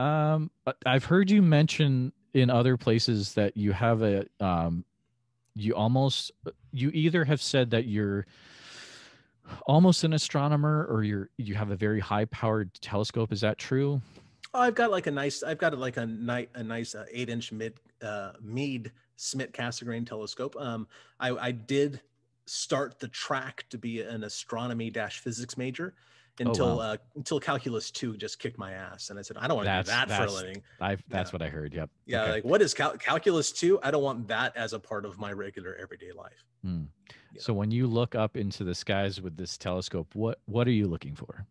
Um, I've heard you mention in other places that you have a um, you almost you either have said that you're almost an astronomer or you're you have a very high powered telescope. Is that true? Oh, I've got like a nice, I've got like a nice, a nice uh, eight inch mid uh, Meade Schmidt Cassegrain telescope. Um, I, I did start the track to be an astronomy dash physics major until oh, wow. uh, until calculus two just kicked my ass, and I said I don't want to do that for a living. I've, that's yeah. what I heard. Yep. Yeah, okay. like what is cal- calculus two? I don't want that as a part of my regular everyday life. Hmm. Yeah. So when you look up into the skies with this telescope, what what are you looking for?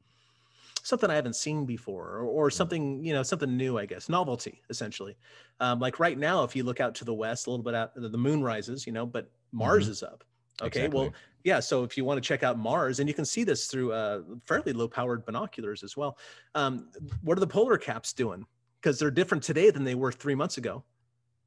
Something I haven't seen before, or, or something you know, something new. I guess novelty, essentially. Um, like right now, if you look out to the west, a little bit out, the moon rises, you know, but Mars mm-hmm. is up. Okay, exactly. well, yeah. So if you want to check out Mars, and you can see this through uh, fairly low-powered binoculars as well. Um, what are the polar caps doing? Because they're different today than they were three months ago.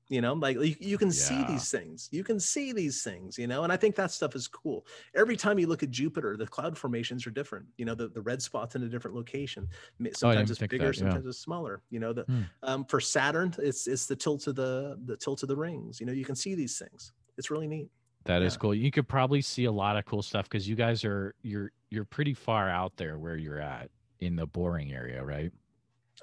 You know, like you, you can yeah. see these things. You can see these things. You know, and I think that stuff is cool. Every time you look at Jupiter, the cloud formations are different. You know, the, the red spot's in a different location. Oh, sometimes oh, it's bigger, that, yeah. sometimes it's smaller. You know, the hmm. um, for Saturn, it's it's the tilt of the the tilt of the rings. You know, you can see these things. It's really neat. That yeah. is cool. You could probably see a lot of cool stuff because you guys are you're you're pretty far out there where you're at in the Boring area, right?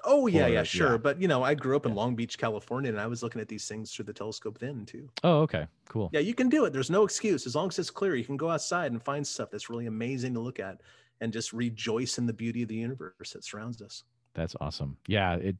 Oh yeah, or, yeah, sure. Yeah. But you know, I grew up in yeah. Long Beach, California, and I was looking at these things through the telescope then too. Oh, okay, cool. Yeah, you can do it. There's no excuse as long as it's clear. You can go outside and find stuff that's really amazing to look at, and just rejoice in the beauty of the universe that surrounds us. That's awesome. Yeah, it